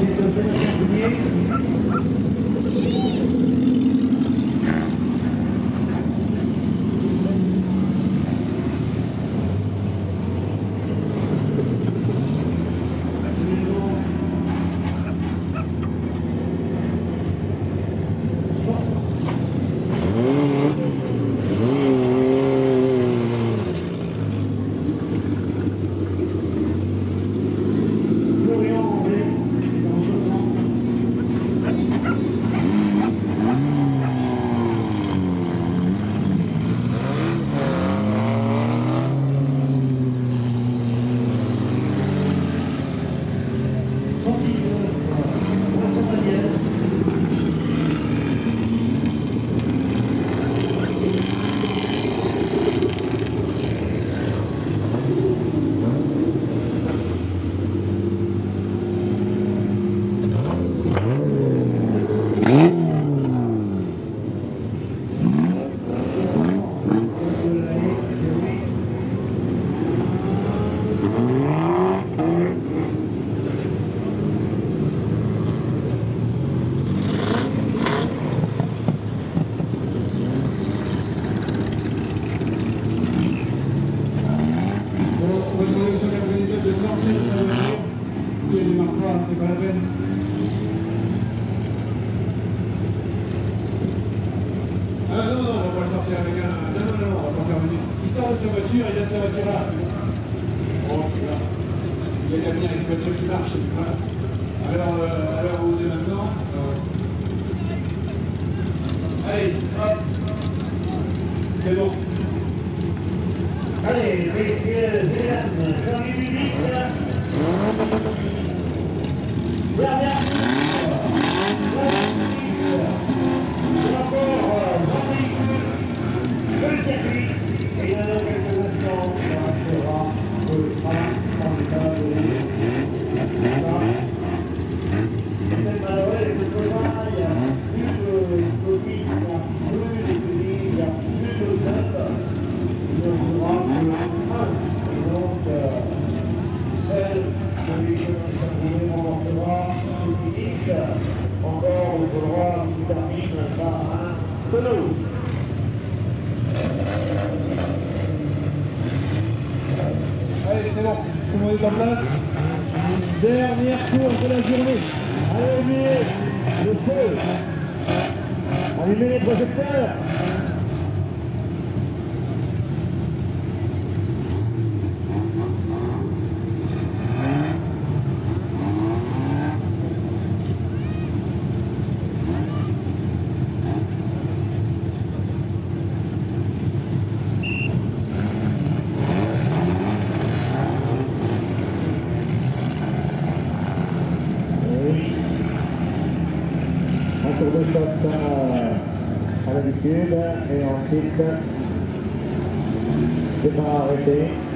Thank you. avec un. Non, non, non, on va pas intervenir. Il sort de sa voiture, il a sa voiture là, c'est bon. Oh. Il a l'avenir avec une voiture qui marche, c'est. Alors, euh, alors où on est maintenant. Allez, hop C'est bon. Allez, messieurs, mesdames, j'en ai une Dernière course de la journée. Allez, oubliez le feu. Allumez les projecteurs. sur le top à l'habitude et ensuite départ arrêté.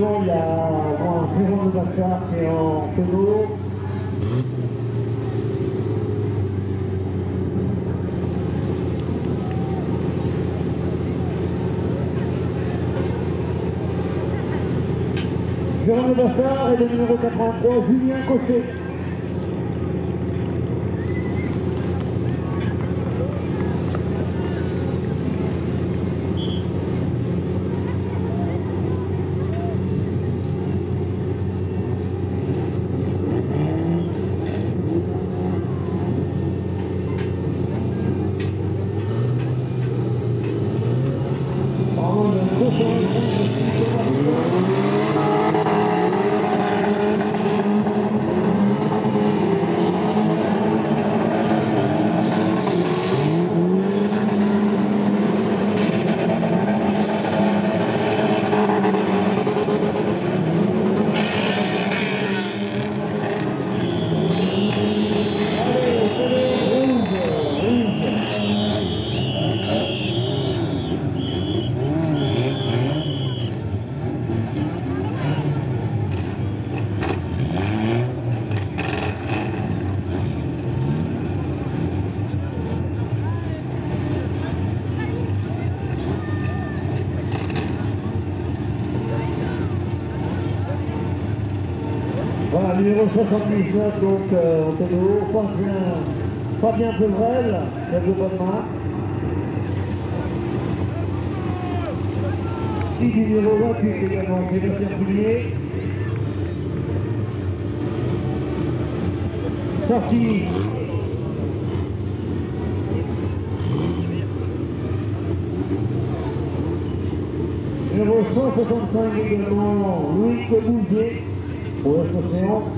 il y a bon, Jérôme Bassard qui est en tonneau. Jérôme Bassard et le numéro 83, Julien Cochet. Numéro 79, donc euh, Antonio, Fabien, Fabien Pevrel, chef de bonne main. Qui numéro 28 également, Sébastien Poulier. Sorti. Numéro 165 également, Louis Bouvier. 我是十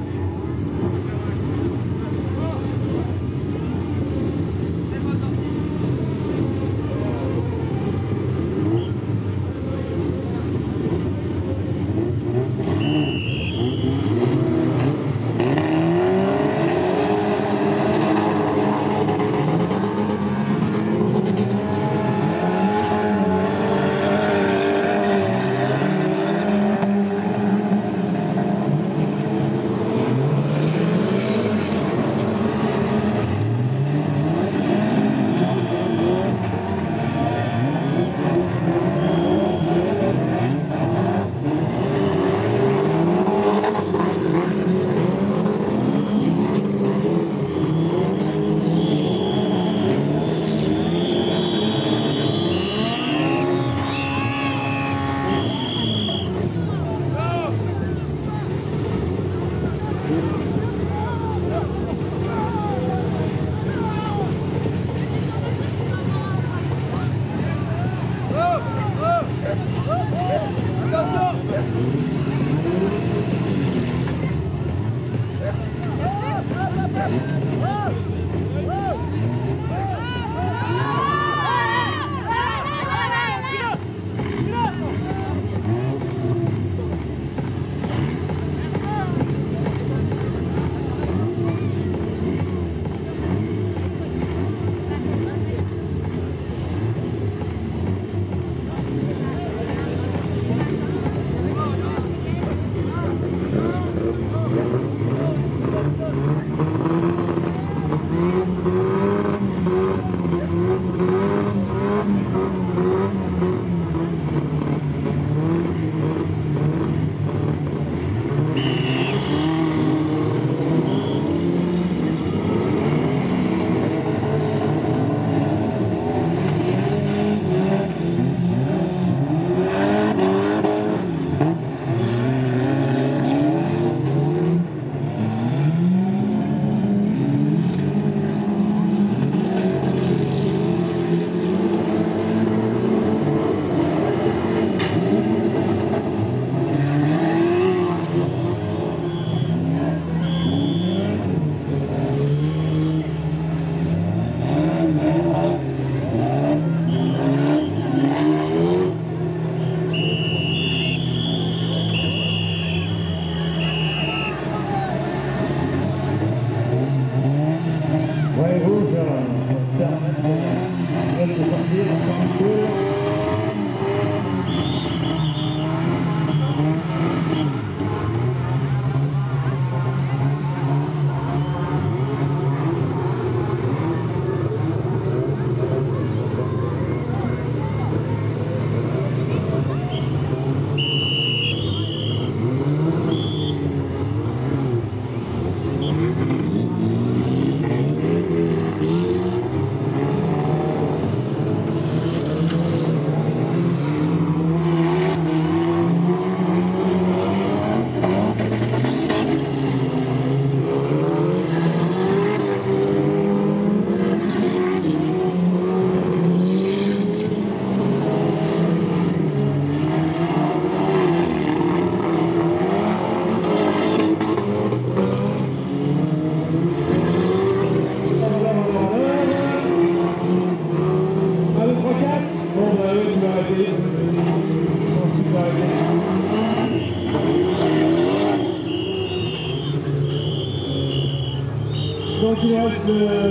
the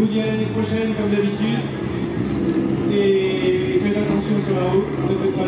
Nous à l'année prochaine comme d'habitude. Et faites attention sur la route.